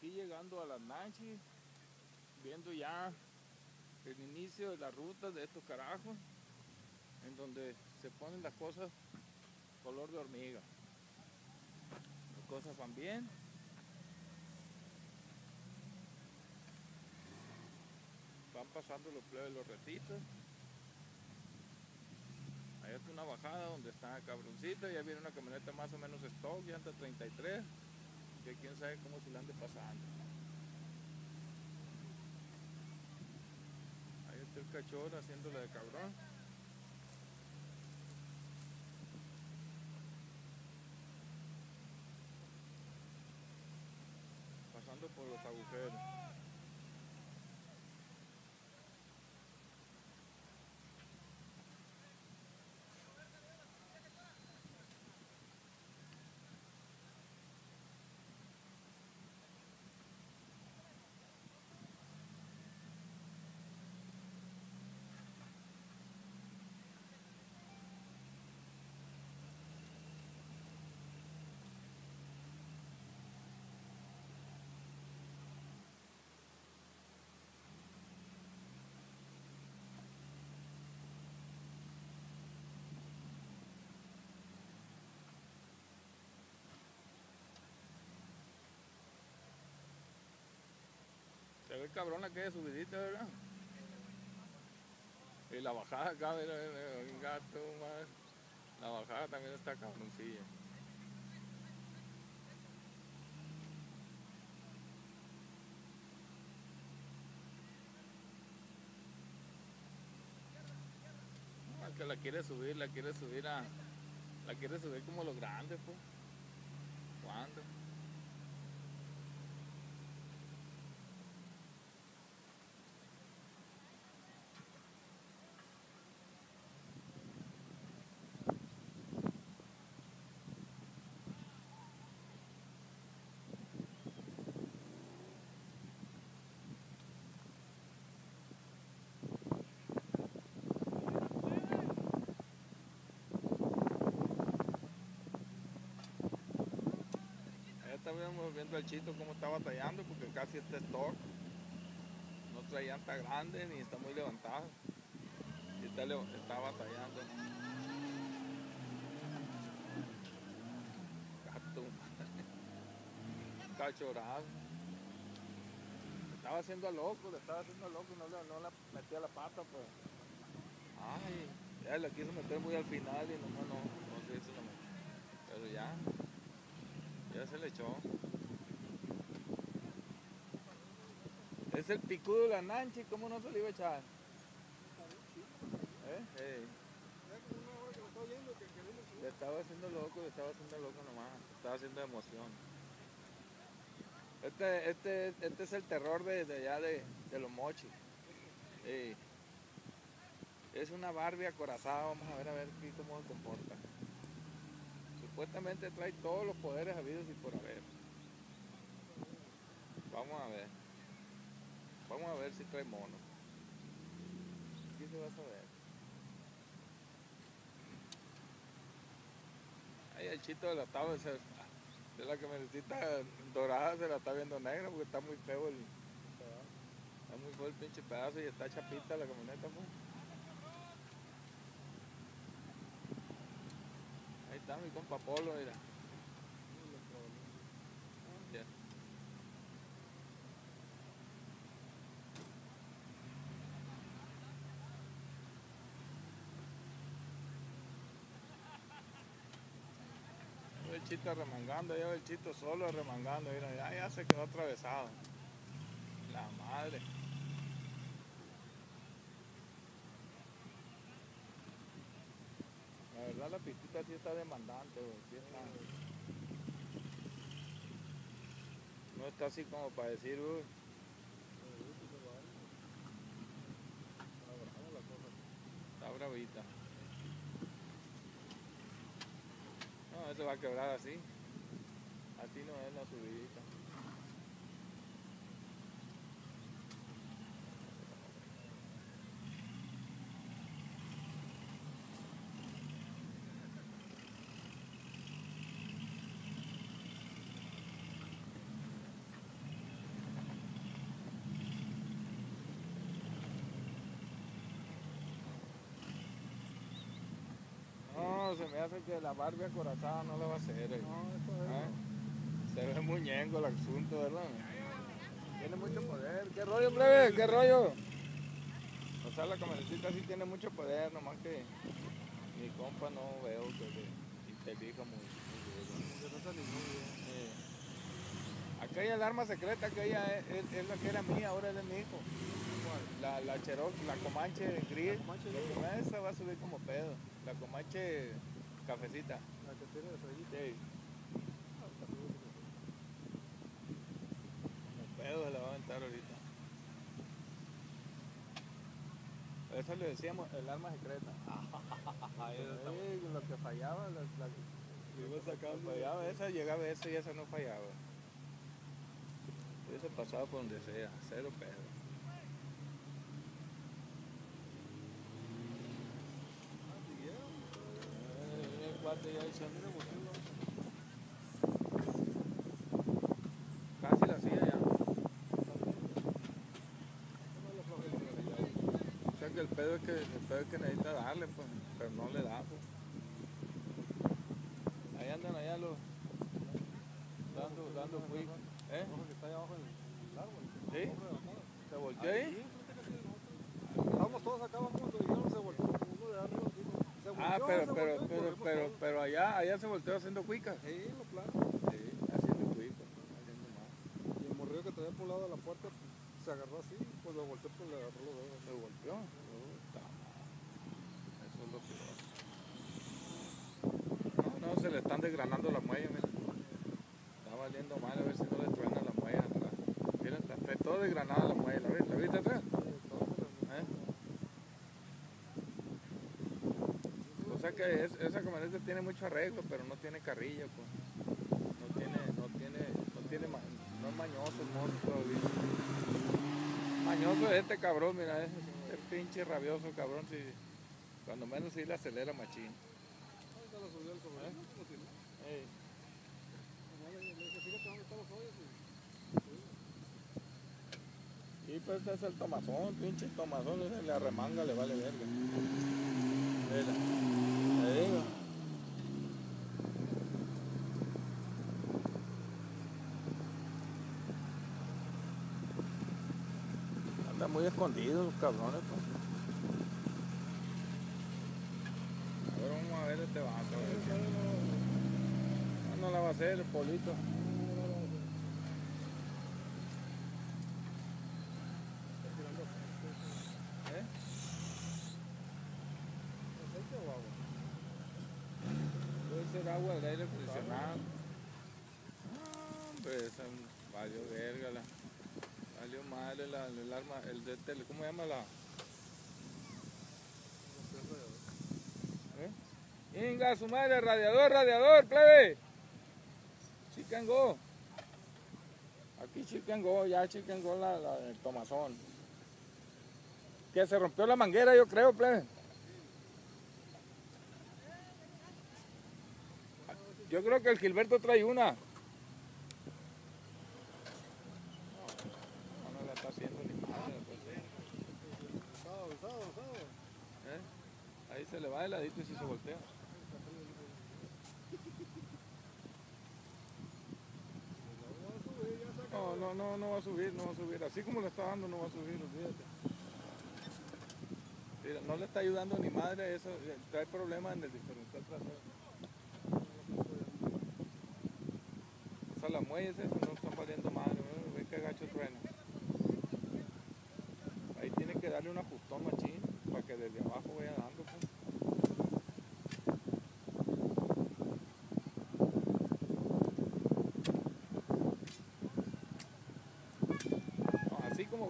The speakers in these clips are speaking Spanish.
aquí llegando a las Nanchi, viendo ya el inicio de la ruta de estos carajos, en donde se ponen las cosas color de hormiga. Las cosas van bien. Van pasando los plebes los retitos. Ahí está una bajada donde está cabroncita, ya viene una camioneta más o menos stock, llanta 33, que quién sabe cómo se la ande pasando. Ahí está el cachorro haciéndole de cabrón. Pasando por los agujeros. Se ve cabrón aquella subidita, ¿verdad? Y la bajada acá, mira, un gato, más. La bajada también está cabroncilla. Que la quiere subir, la quiere subir a. La quiere subir como los grandes, pues. ¿Cuándo? Estábamos viendo al chito cómo está batallando porque casi está stock. No trae llanta grande ni está muy levantado. Y está, está batallando. Gato. Está. Estaba haciendo loco, le estaba haciendo loco no le, no le metía la pata pues. Ay, ya le quiso meter muy al final y nomás no, no se hizo nomás. Pero ya. Ya se le echó. Es el picudo de la Nanchi, ¿cómo no se le iba a echar? ¿Eh? Le estaba haciendo loco, le estaba haciendo loco nomás. le Estaba haciendo emoción. Este, este, este es el terror de, de allá de, de los mochis. Es una Barbie acorazada, vamos a ver a ver cómo se comporta. Supuestamente trae todos los poderes habidos y por haber. Vamos a ver. Vamos a ver si trae mono. Aquí se va a saber. Ahí el chito de la tabla de la camionetita dorada se la está viendo negra porque está muy feo el. Está muy feo el pinche pedazo y está chapita la camioneta, pues. Ahí está mi compa Polo, mira. El chito remangando, ya el chito solo remangando, mira, ya, ya se quedó atravesado. La madre. La verdad la pistita sí está demandante, güey, sí está. No está así como para decir. Está bravita. No, eso va a quebrar así. Así no es la subidita. Hace que la Barbie acorazada no la va a hacer. eh. No, esto es. ¿Eh? Se ve muñengo el asunto, ¿verdad? Tiene mucho poder. ¿Qué rollo, plebe? ¿Qué rollo? O sea, la camionetica sí tiene mucho poder, nomás que mi compa no veo que se interfija muy, muy muy Aquella alarma secreta, aquella es, es- es la que era mía, ahora es de mi hijo. La, la Cherokee, la Comanche gris. La Comanche esa va a subir como pedo. La Comanche cafecita. La que tiene estrellita. Sí. Como pedo se la va a aventar ahorita. Eso le decíamos el arma secreta. Sí, lo que fallaba, la, la, iba sacando. fallaba esa, llegaba esa y esa no fallaba. Ese pasaba por donde sea, cero pedo. Eh, Casi la hacía ya. O sea que el pedo es que, el pedo es que necesita darle, pues, pero no le da, pues. Ahí andan allá los dando, dando quick. ¿Eh? Que está ahí abajo el árbol. ¿Sí? ¿Se volteó ahí? Estábamos todos acá abajo cuando dijeron se volteó. Uno de arriba se volteó, Ah, pero, volteó, pero, pero, pero, pero allá, allá se volteó haciendo cuicas. Sí, lo plano. Sí, haciendo cuicas, haciendo más. Y el morrillo que traía por un lado de la puerta pues, se agarró así, pues lo volteó, pues le agarró los dedos. Se volteó. Eso es lo peor. No, no, se le están desgranando las muelles, mira. Está valiendo mal a ver si no le truenan las muelles atrás. Mira, está, todo desgranada la muelle. ¿La viste, ¿La viste atrás? ¿Eh? O sea que es- esa camioneta tiene mucho arreglo, pero no tiene carrilla, pues. No tiene, no tiene, no tiene, ma- no es mañoso el mono todavía. Mañoso es este cabrón, mira, es, es pinche rabioso cabrón, si, cuando menos sí le acelera machín. Ahorita lo subió el hoyos. y- pues es el tomazón, pinche tomazón, le arremanga, le vale verga. Andan muy escondidos los cabrones, pues. A ver, vamos a ver este vato. no la va a hacer el polito. ¿Eh? ¿Aceite o agua? Puede ser agua del aire acondicionado. Hombre, esa valió verga la. Valió madre la, ¿cómo se llama la? ¿Eh? Inga, su madre, radiador, radiador, plebe. Chicken Go. Aquí Chicken Go, ya Chicken Go la, la, el tomazón. Que se rompió la manguera, yo creo, plebe. Yo creo que el Gilberto trae una. No, no la está haciendo ni madre. pues, Usado, usado, usado. ¿eh? Ahí se le va de ladito y si se voltea. No, no, no, no va a subir, no va a subir. Así como le está dando, no va a subir, olvídate. Mira, no le está ayudando ni madre, eso eh, trae problemas en el diferencial trasero. O sea, las muelles esas no están valiendo madre, ve que gacho truena. Ahí tiene que darle un ajustón machín para que desde abajo vaya dando. pues.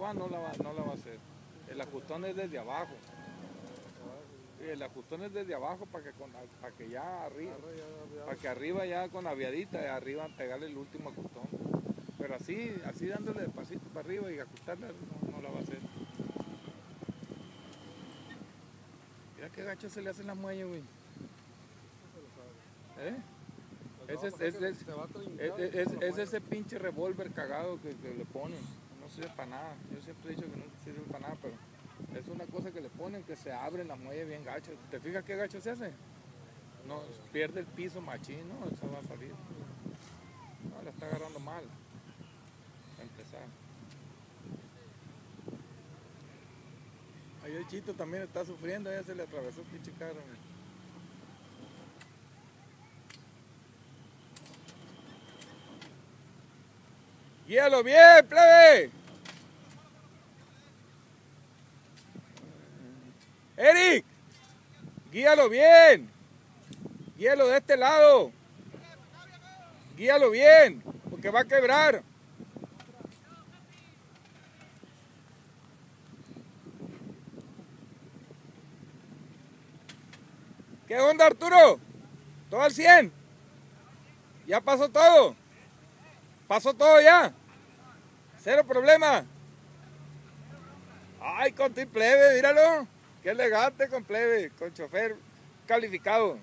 No, va no la va, no la va a hacer. El ajustón es desde abajo. El ajustón es desde abajo para que, con, para que ya arriba, para que arriba ya con aviadita, y arriba pegarle el último ajustón. Pero así, así dándole despacito para arriba y ajustarla no, no la va a hacer. Mira qué gacho se le hace en la muelle, güey. ¿Eh? Pues Ese no, es- pues es- Es, es mueve. ese pinche revólver cagado que, que le ponen. Sirve para nada. Yo siempre he dicho que no sirve para nada, pero es una cosa que le ponen que se abren las muelles bien gachos. ¿Te fijas qué gacho se hace? no pierde el piso machín, no, eso va a salir. No, la está agarrando mal. Para empezar. Ahí el chito también está sufriendo, ya se le atravesó el pinche carro. Guíalo bien, plebe. Guíalo bien. Guíalo de este lado. Guíalo bien, porque va a quebrar. ¿Qué onda, Arturo? ¿Todo al 100? ¿Ya pasó todo? ¿Pasó todo ya? Cero problema. Ay, con ti plebe, míralo. Qué elegante con con chofer calificado.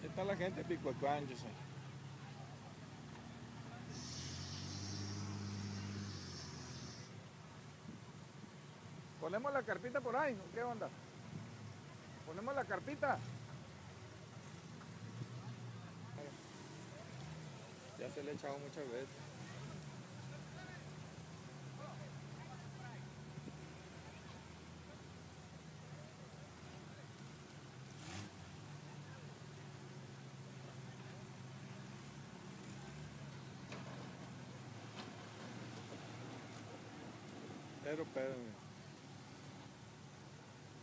Ahí Está la gente de Picuecuán, yo sé. ¿Ponemos la carpita por ahí? ¿o ¿Qué onda? ¿Ponemos la carpita? Ya se le he echado muchas veces. Pero, pero, mira.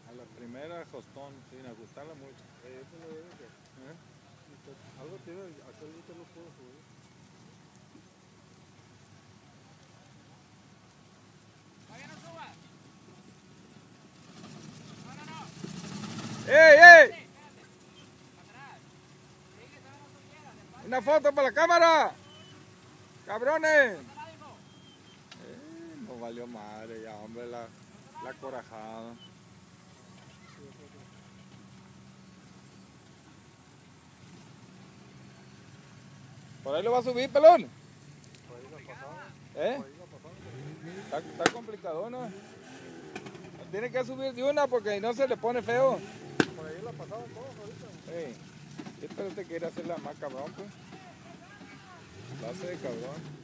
A la primera jostón, sin ajustarla mucho. Eh, no debe ser. ¿eh? Algo tiene, aquel ahorita no puedo subir. ¡Ey, ey! Una foto para la cámara. Cabrones. Eh, no valió madre ya, hombre, la, la corajada. ¿Por ahí lo va a subir, pelón? ¿Eh? Está, está complicado, ¿no? Tiene que subir de una porque no se le pone feo. Por ahí la pasaban todos ahorita. Sí. Este te quiere hacerla más cabrón, pues. La hace de cabrón.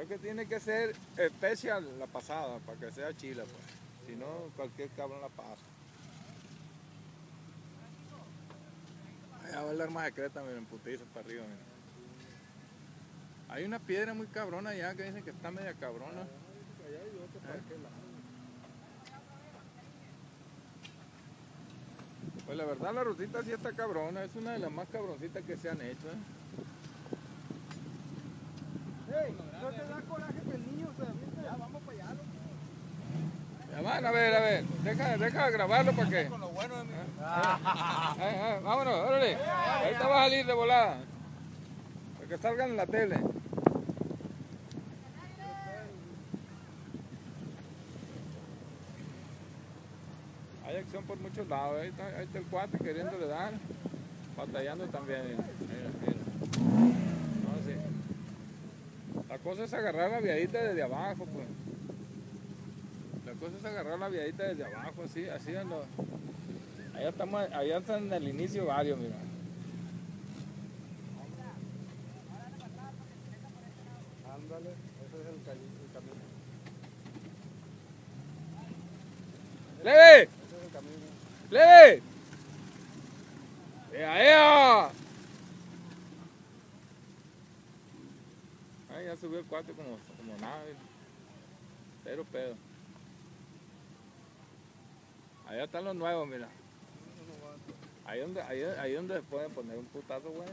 Es que tiene que ser especial la pasada para que sea chila, pues. Si no, cualquier cabrón la pasa. Allá va el arma secreta, miren, putiza para arriba, miren. Hay una piedra muy cabrona allá que dicen que está media cabrona. Allá para ¿Eh? aquel lado. Pues la verdad la rutita sí está cabrona, es una de las más cabroncitas que se han hecho, ¿eh? ¡Ey! ¿No te da coraje que el niño se aviente? Ya, vamos para allá, loco. Ya van, a ver, a ver, deja, deja de grabarlo para que... Con lo bueno de mi... Eh, eh, vámonos, órale, ahorita va a salir de volada, para que salgan en la tele. Por muchos lados, ahí está, el cuate queriéndole dar, batallando también. mira, mira, mira. No, sí. La cosa es agarrar la viadita desde abajo, pues. La cosa es agarrar la viadita desde abajo, así, así en lo- Allá estamos, allá están en el inicio varios, mira. Ándale, ese es el, cali- el camino. ¡Leve! Ese es el ¡Leve! ¡Ea, ea! Ay, ya subió el cuate como, como nada. Pero pedo. Allá están los nuevos, mira. Ahí donde, ahí, ahí donde pueden poner un putazo bueno.